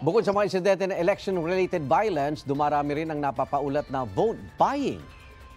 Bukod sa mga insidente ng election-related violence, dumarami rin ang napapaulat na vote buying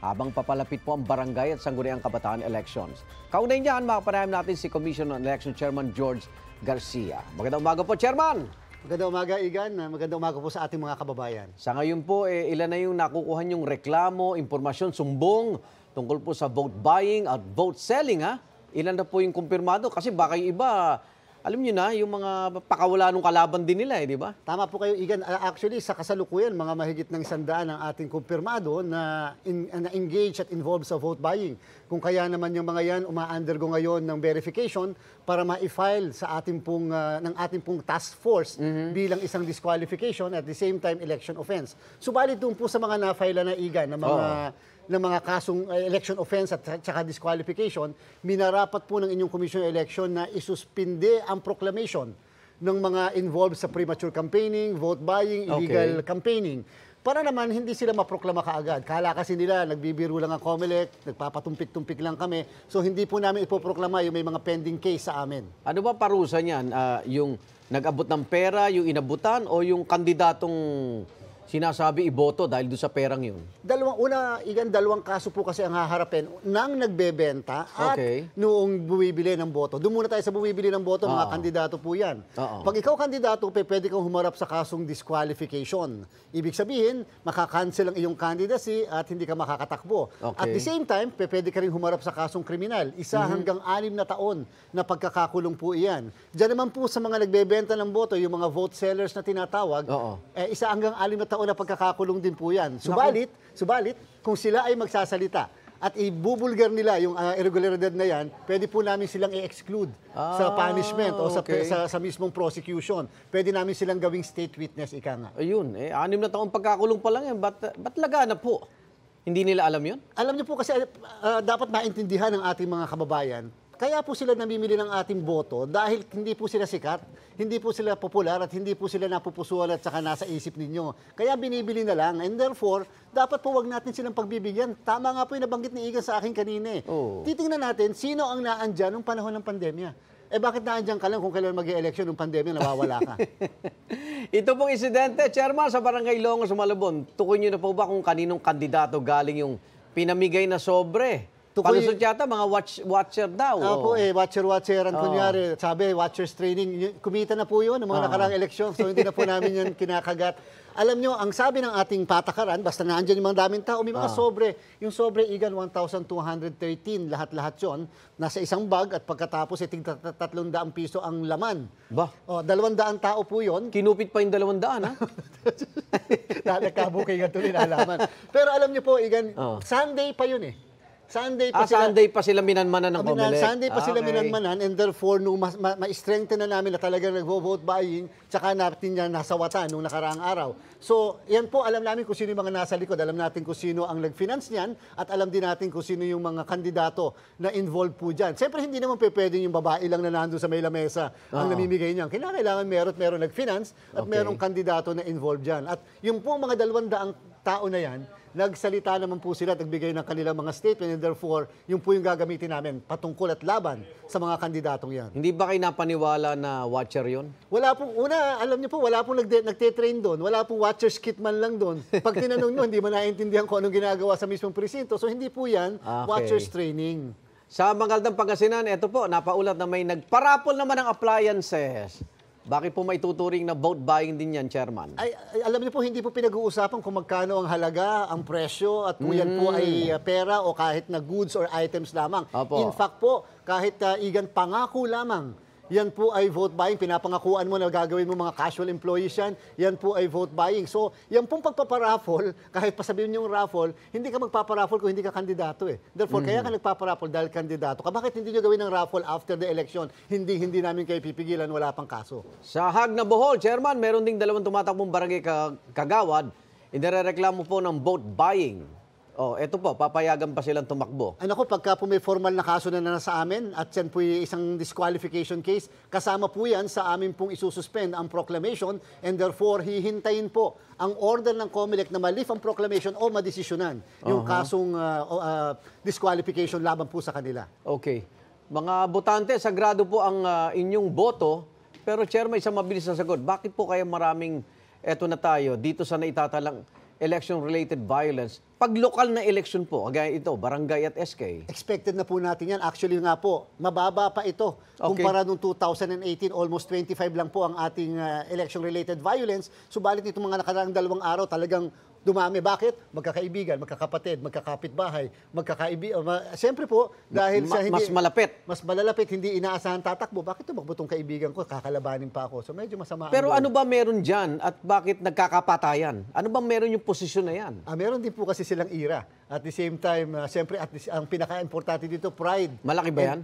habang papalapit po ang barangay at sangguniang kabataan elections. Kaunay niyan, makapanayam natin si Commission on Election Chairman George Garcia. Magandang umaga po, Chairman! Magandang umaga, Igan. Magandang umaga po sa ating mga kababayan. Sa ngayon po, eh, ilan na yung nakukuha yung reklamo, impormasyon, sumbong tungkol po sa vote buying at vote selling, ha? Ilan na po yung kumpirmado? Kasi baka yung iba, alam niyo na, yung mga pakawala nung kalaban din nila, eh, di ba? Tama po kayo, Igan. Actually, sa kasalukuyan, mga mahigit ng isandaan ang ating kumpirmado na, in, na engage at involved sa vote buying. Kung kaya naman yung mga yan uma-undergo ngayon ng verification para ma-file sa ating pong, uh, ng ating pong task force bilang isang disqualification at the same time election offense. Subalit doon po sa mga na-file na Igan, na mga ng mga kasong uh, election offense at saka disqualification, minarapat po ng inyong Commission on Election na isuspinde ang proclamation ng mga involved sa premature campaigning, vote buying, illegal Okay. campaigning. Para naman hindi sila maproklama kaagad. Kala kasi nila, nagbibiro lang ang COMELEC, nagpapatumpik-tumpik lang kami. So hindi po namin ipoproklama yung may mga pending case sa amin. Ano ba parusa niyan? Ah, yung nag-abot ng pera, yung inabutan, o yung kandidatong sinasabi iboto dahil doon sa perang yun? Dalawang, una, igan, dalawang kaso po kasi ang haharapin nang nagbebenta at Okay. noong bumibili ng boto. Doon muna tayo sa bumibili ng boto, mga Oo. kandidato po yan. Oo. Pag ikaw kandidato, pe, pwede kang humarap sa kasong disqualification. Ibig sabihin, makakancel ang iyong candidacy at hindi ka makakatakbo. Okay. At the same time, pe, pwede ka rin humarap sa kasong kriminal. Isa Mhm. hanggang anim na taon na pagkakakulong po iyan. Diyan naman po sa mga nagbebenta ng boto, yung mga vote sellers na tinatawag, eh, isa hanggang alim na taon na pagkakakulong din po yan. Subalit, subalit, kung sila ay magsasalita at ibubulgar nila yung ah, irregularidad na yan, pwede po namin silang i-exclude sa Ah, punishment o sa, okay. sa, sa mismong prosecution. Pwede namin silang gawing state witness, ika nga. Ayun, eh, anim na taong pagkakulong pa lang yan. Ba't, ba't lagana po? Hindi nila alam yun? Alam niyo po kasi ah, dapat maintindihan ng ating mga kababayan, kaya po sila namimili ng ating boto dahil hindi po sila sikat, hindi po sila popular at hindi po sila napupusuan at saka nasa isip ninyo. Kaya binibili na lang and therefore, dapat po wag natin silang pagbibigyan. Tama nga po yung nabanggit ni Igan sa akin kanina eh. Oo. Titingnan natin sino ang naandyan nung panahon ng pandemya. Eh bakit naandyan ka lang kung kailan mag-election ng pandemya, nawawala ka? Ito pong insidente, Chairman, sa Barangay Longos, Malabon. Tukoy niyo na po ba kung kaninong kandidato galing yung pinamigay na sobre? Tukoy- Palusot yata, mga watch, watcher daw. Oo po oh. eh, watcher-watcheran Oo. kunyari. Sabi, watchers training, kumita na po yun ng mga Oo. nakaraang eleksyon. So hindi na po namin yun kinakagat. Alam nyo, ang sabi ng ating patakaran, basta naandyan yung mga daming tao, may mga sobre. Yung sobre, Igan, 1,213, lahat-lahat yon Nasa isang bag at pagkatapos, eh, tig 300 piso ang laman. Ba, O, 200 tao po yon kinupit pa yung dalawang daan, ha? Nakakabukay nga tuloy nalaman. Pero alam nyo po, Igan, Oo. Sunday pa yun eh. Sunday pa ah, sila. Sunday pa sila minanmanan ng Kami na, Comelec. Sunday pa Ah, sila okay. minanmanan and therefore nung mas, ma, ma-strengthen na namin na talagang nagvo-vote buying, tsaka natin yan nasa wata nung nakaraang araw. So, yan po, alam namin kung sino yung mga nasa likod, alam natin kung sino ang nag-finance niyan, at alam din natin kung sino yung mga kandidato na involved po dyan. Siyempre, hindi naman pwedeng yung babae lang na nandun sa may lamesa ang Oo. namimigay niyan. Kailangan meron, meron nag-finance at Okay. merong kandidato na involved dyan. At yung po mga dalawang daang tao na yan, nagsalita naman po sila at nagbigay ng kanilang mga statement and therefore, yung po yung gagamitin namin patungkol at laban sa mga kandidatong yan. Hindi ba kayo napaniwala na watcher yon? Wala pong, una, alam niyo po, wala pong nagde, nagte-train doon. Wala pong watcher's kit man lang doon. Pag tinanong nyo, hindi mo naiintindihan kung anong ginagawa sa mismong presinto. So, hindi po yan Okay. watcher's training. Sa Mangaldang Pangasinan, ito po, napaulat na may nagparapol naman ng appliances. Bakit po may tuturing na vote buying din yan, Chairman? Ay, ay, alam niyo po, hindi po pinag-uusapan kung magkano ang halaga, ang presyo, at kung yan po ay uh, pera o kahit na goods or items lamang. Opo. In fact po, kahit uh, igan pangako lamang, yan po ay vote buying. Pinapangakuan mo na gagawin mo mga casual employees yan, yan po ay vote buying. So, yan pong pagpaparaffle, kahit pasabihin yung raffle, hindi ka magpaparaffle kung hindi ka kandidato eh. Therefore, kaya ka nagpaparaffle dahil kandidato ka. Bakit hindi nyo gawin ng raffle after the election? Hindi, hindi namin kayo pipigilan, wala pang kaso. Sa Hag na Bohol, Chairman, meron ding dalawang tumatakbong barangay ka- kagawad. Inirereklamo po ng vote buying. Oh, eto po, papayagan pa silang tumakbo. Ano ko, pagka po may formal na kaso na nasa amin at yan po yung isang disqualification case, kasama po yan sa amin pong isususpend ang proclamation and therefore hihintayin po ang order ng COMELEC na malif ang proclamation o madesisyonan yung kasong uh, uh, disqualification laban po sa kanila. Okay. Mga botante, sagrado po ang ah, inyong boto. Pero Chairman, isang mabilis na sagot. Bakit po kaya maraming, eto na tayo, dito sa naitatalang election-related violence, pag lokal na election po, kagaya ito, barangay at SK, Expected na po natin yan. Actually nga po, mababa pa ito. Okay. Kumpara nung 2018, almost 25 lang po ang ating uh, election-related violence. Subalit itong mga nakaraang dalawang araw talagang dumami. Bakit? Magkakaibigan, magkakapatid, magkakapitbahay, magkakaibigan. Siyempre po, dahil Ma- sa hindi... mas malapit. Mas malalapit, hindi inaasahan tatakbo. Bakit tumakbo tong kaibigan ko? Kakalabanin pa ako. So medyo masama. Pero ano ba meron dyan at bakit nagkakapatayan? Ano ba meron yung posisyon na yan? Ah, meron din po kasi silang ira. At the same time, ah, siyempre, at the- ang pinaka-importante dito, pride. Malaki ba yan?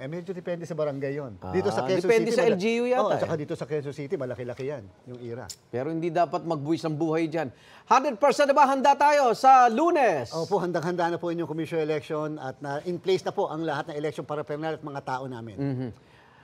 Eh, medyo depende sa barangay yon. Ah, dito sa Quezon depende City. sa mala- LGU yata Oo, eh. tsaka dito sa Quezon City, malaki-laki yan, yung ira. Pero hindi dapat magbuwis ng buhay dyan. 100% na ba handa tayo sa lunes? Opo, handang-handa na po inyong commission election at na, in place na po ang lahat ng election para at mga tao namin. Mhm.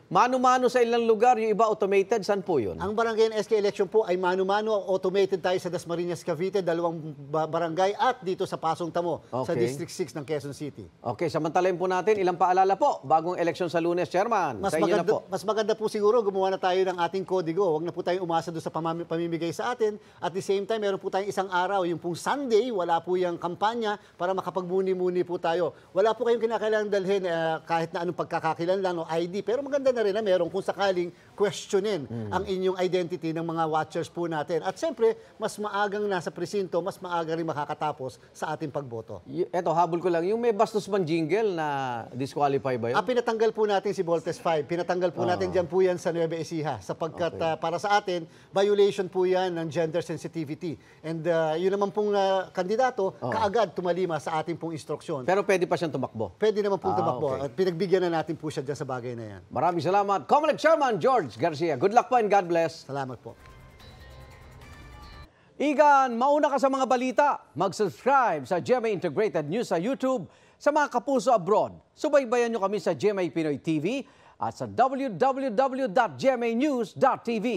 Mano-mano sa ilang lugar, yung iba automated, saan po yun? Ang barangay and SK election po ay mano-mano, automated tayo sa Dasmariñas, Cavite, dalawang ba- barangay at dito sa Pasong Tamo, sa Okay. District 6 ng Quezon City. Okay, samantalayin po natin, ilang paalala po, bagong election sa lunes, Chairman. Mas sa maganda, na po. mas maganda po siguro gumawa na tayo ng ating kodigo. Huwag na po tayong umasa doon sa pamimigay sa atin. At the same time, meron po tayong isang araw, yung pong Sunday, wala po yung kampanya para makapagbuni-muni po tayo. Wala po kayong kinakailangan dalhin eh, kahit na anong pagkakakilanlan o ID. Pero maganda na rin na meron kung sakaling questionin ang inyong identity ng mga watchers po natin. At siyempre, mas maagang nasa presinto, mas maaga rin makakatapos sa ating pagboto. Y- Eto, habol ko lang, yung may bastos bang jingle na disqualify ba yun? Ah, pinatanggal po natin si Voltes 5. Pinatanggal po natin dyan po yan sa Nueva Ecija sapagkat ah, para sa atin, violation po yan ng gender sensitivity. And ah, yun naman pong ah, kandidato, kaagad tumalima sa ating pong instruksyon. Pero pwede pa siyang tumakbo. Pwede naman pong Ah, tumakbo okay. at pinagbigyan na natin po siya dyan sa bagay na yan. Maraming salamat. Comelec Chairman George Garcia. Good luck po and God bless. Salamat po. Igan, mauna ka sa mga balita. Mag-subscribe sa GMA Integrated News sa YouTube. Sa mga kapuso abroad, subaybayan nyo kami sa GMA Pinoy TV at sa www.gmanews.tv.